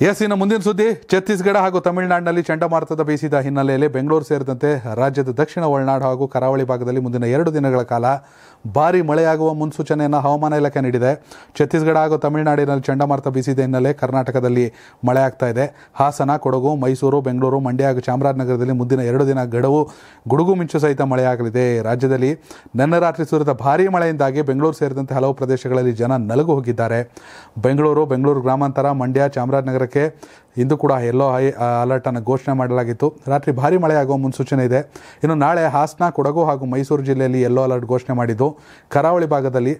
S ಇನ್ನು ಮುಂದಿನ ಸುದ್ದಿ, ಛತ್ತೀಸ್ಗಢ ಹಾಗೂ ತಮಿಳುನಾಡಿನಲ್ಲಿ ಚಂಡಮಾರುತದ ಬೀಸಿದ ಹಿನ್ನೆಲೆಯಲ್ಲಿ ಬೆಂಗಳೂರು ಸೇರಿದಂತೆ ರಾಜ್ಯದ ದಕ್ಷಿಣ ಒಳನಾಡು ಹಾಗೂ ಕರಾವಳಿ ಭಾಗದಲ್ಲಿ ಮುಂದಿನ ಎರಡು ದಿನಗಳ ಕಾಲ ಭಾರೀ ಮಳೆಯಾಗುವ ಮುನ್ಸೂಚನೆಯನ್ನು ಹವಾಮಾನ ಇಲಾಖೆ ನೀಡಿದೆ. ಛತ್ತೀಸ್ಗಢ ಹಾಗೂ ತಮಿಳುನಾಡಿನಲ್ಲಿ ಚಂಡಮಾರುತ ಬೀಸಿದ ಹಿನ್ನೆಲೆ ಕರ್ನಾಟಕದಲ್ಲಿ ಮಳೆ ಆಗ್ತಾ ಇದೆ. ಹಾಸನ, ಕೊಡಗು, ಮೈಸೂರು, ಬೆಂಗಳೂರು, ಮಂಡ್ಯ ಹಾಗೂ ಚಾಮರಾಜನಗರದಲ್ಲಿ ಮುಂದಿನ ಎರಡು ದಿನ ಗಡುವು ಗುಡುಗು ಮಿಂಚು ಸಹಿತ ಮಳೆಯಾಗಲಿದೆ. ರಾಜ್ಯದಲ್ಲಿ ನಿನ್ನೆ ರಾತ್ರಿ ಸುರಿದ ಭಾರೀ ಮಳೆಯಿಂದಾಗಿ ಬೆಂಗಳೂರು ಸೇರಿದಂತೆ ಹಲವು ಪ್ರದೇಶಗಳಲ್ಲಿ ಜನ ನಲುಗು ಹೋಗಿದ್ದಾರೆ. ಬೆಂಗಳೂರು ಬೆಂಗಳೂರು ಗ್ರಾಮಾಂತರ, ಮಂಡ್ಯ ಇಂದು ಕೂಡ ಎಲ್ಲೋ ಹೈ ಅಲರ್ಟನ್ನು ಘೋಷಣೆ ಮಾಡಲಾಗಿತ್ತು. ರಾತ್ರಿ ಭಾರಿ ಮಳೆಯಾಗುವ ಮುನ್ಸೂಚನೆ ಇದೆ. ಇನ್ನು ನಾಳೆ ಹಾಸನ, ಕೊಡಗು ಹಾಗೂ ಮೈಸೂರು ಜಿಲ್ಲೆಯಲ್ಲಿ ಎಲ್ಲೋ ಅಲರ್ಟ್ ಘೋಷಣೆ ಮಾಡಿದ್ದು. ಕರಾವಳಿ ಭಾಗದಲ್ಲಿ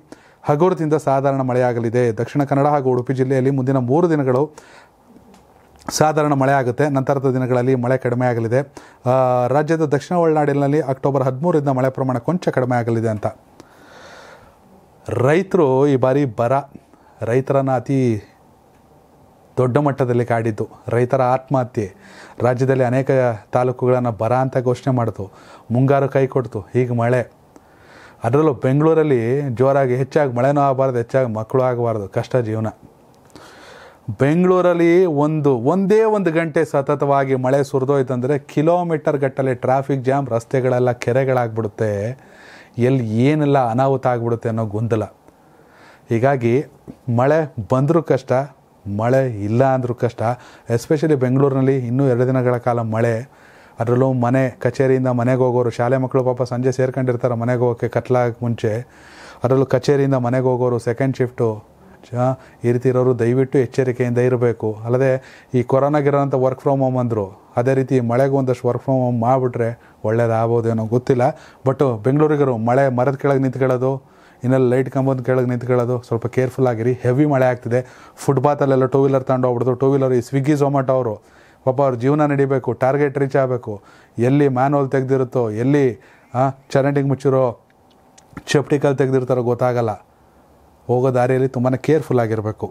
ಹಗುರದಿಂದ ಸಾಧಾರಣ ಮಳೆಯಾಗಲಿದೆ. ದಕ್ಷಿಣ ಕನ್ನಡ ಹಾಗೂ ಉಡುಪಿ ಜಿಲ್ಲೆಯಲ್ಲಿ ಮುಂದಿನ ಮೂರು ದಿನಗಳು ಸಾಧಾರಣ ಮಳೆ ಆಗುತ್ತೆ ನಂತರದ ದಿನಗಳಲ್ಲಿ ಮಳೆ ಕಡಿಮೆ ಆಗಲಿದೆ ರಾಜ್ಯದ ದಕ್ಷಿಣ ಒಳನಾಡಿನಲ್ಲಿ ಅಕ್ಟೋಬರ್ ಹದಿಮೂರರಿಂದ ಮಳೆ ಪ್ರಮಾಣ ಕೊಂಚ ಕಡಿಮೆ ಆಗಲಿದೆ ಅಂತ. ರೈತರು ಈ ಬಾರಿ ಬರ. ರೈತರನ್ನು ಅತಿ ದೊಡ್ಡ ಮಟ್ಟದಲ್ಲಿ ಕಾಡಿದ್ದು. ರೈತರ ಆತ್ಮಹತ್ಯೆ. ರಾಜ್ಯದಲ್ಲಿ ಅನೇಕ ತಾಲೂಕುಗಳನ್ನು ಬರ ಅಂತ ಘೋಷಣೆ ಮಾಡಿತು. ಮುಂಗಾರು ಕೈ ಕೊಡ್ತು. ಹೀಗೆ ಮಳೆ. ಅದರಲ್ಲೂ ಬೆಂಗಳೂರಲ್ಲಿ ಜೋರಾಗಿ ಹೆಚ್ಚಾಗಿ ಮಳೆನೂ ಆಗಬಾರ್ದು, ಹೆಚ್ಚಾಗಿ ಮಕ್ಕಳು ಆಗಬಾರ್ದು. ಕಷ್ಟ ಜೀವನ. ಬೆಂಗಳೂರಲ್ಲಿ ಒಂದು, ಒಂದೇ ಒಂದು ಗಂಟೆ ಸತತವಾಗಿ ಮಳೆ ಸುರಿದೋಯ್ತಂದರೆ ಕಿಲೋಮೀಟರ್ ಗಟ್ಟಲೆ ಟ್ರಾಫಿಕ್ ಜಾಮ್, ರಸ್ತೆಗಳೆಲ್ಲ ಕೆರೆಗಳಾಗ್ಬಿಡುತ್ತೆ. ಎಲ್ಲಿ ಏನೆಲ್ಲ ಅನಾಹುತ ಆಗ್ಬಿಡುತ್ತೆ ಅನ್ನೋ ಗೊಂದಲ. ಹೀಗಾಗಿ ಮಳೆ ಬಂದರೂ ಕಷ್ಟ ಮಳೆ ಇಲ್ಲ ಅಂದರೂ ಕಷ್ಟ. ಎಸ್ಪೆಷಲಿ ಬೆಂಗಳೂರಿನಲ್ಲಿ ಇನ್ನೂ ಎರಡು ದಿನಗಳ ಕಾಲ ಮಳೆ. ಅದರಲ್ಲೂ ಮನೆ ಕಚೇರಿಯಿಂದ ಮನೆಗೆ ಹೋಗೋರು, ಶಾಲೆ ಮಕ್ಕಳು ಪಾಪ ಸಂಜೆ ಸೇರ್ಕೊಂಡಿರ್ತಾರೆ ಮನೆಗೆ ಹೋಗೋಕ್ಕೆ ಕತ್ಲಾಗಕ್ಕೆ ಮುಂಚೆ. ಅದರಲ್ಲೂ ಕಚೇರಿಯಿಂದ ಮನೆಗೆ ಹೋಗೋರು ಸೆಕೆಂಡ್ ಶಿಫ್ಟು ಈ ರೀತಿ ಇರೋರು ದಯವಿಟ್ಟು ಎಚ್ಚರಿಕೆಯಿಂದ ಇರಬೇಕು. ಅಲ್ಲದೆ ಈ ಕೊರೋನಾಗಿರೋಂಥ ವರ್ಕ್ ಫ್ರಮ್ ಹೋಮ್ ಅಂದರು, ಅದೇ ರೀತಿ ಮಳೆಗೆ ಒಂದಷ್ಟು ವರ್ಕ್ ಫ್ರಮ್ ಹೋಮ್ ಮಾಡಿಬಿಟ್ರೆ ಒಳ್ಳೇದಾಗ್ಬೋದೇನೋ ಗೊತ್ತಿಲ್ಲ. ಬಟ್ ಬೆಂಗಳೂರಿಗರು ಮಳೆ ಮರದ ಕೆಳಗೆ ನಿಂತ್ಕೊಳ್ಳೋದು ಇನ್ನೆಲ್ಲ ಲೈಟ್ ಕಂಬದ ಕೆಳಗೆ ನಿಂತ್ಕೊಳ್ಳೋದು ಸ್ವಲ್ಪ ಕೇರ್ಫುಲ್ ಆಗಿರಿ. ಹೆವಿ ಮಳೆ ಆಗ್ತಿದೆ. ಫುಟ್ಪಾತಲ್ಲೆಲ್ಲ ಟೂ ವೀಲರ್ ತಗೊಂಡು ಹೋಗ್ಬಿಡ್ತು ಟೂ ವೀಲರ್ ಈ ಸ್ವಿಗ್ಗಿ ಝೊಮ್ಯಾಟೊ ಅವರು. ಪಾಪ ಅವ್ರ ಜೀವನ ನಡಿಬೇಕು. ಟಾರ್ಗೆಟ್ ರೀಚ್ ಆಗಬೇಕು. ಎಲ್ಲಿ ಮ್ಯಾನ್ವಲ್ ತೆಗೆದಿರುತ್ತೋ, ಎಲ್ಲಿ ಚರಂಡಿಗೆ ಮುಚ್ಚಿರೋ ಚಪ್ಟಿಕಲ್ ತೆಗೆದಿರ್ತಾರೋ ಗೊತ್ತಾಗಲ್ಲ. ಹೋಗೋ ದಾರಿಯಲ್ಲಿ ತುಂಬಾ ಕೇರ್ಫುಲ್ ಆಗಿರಬೇಕು.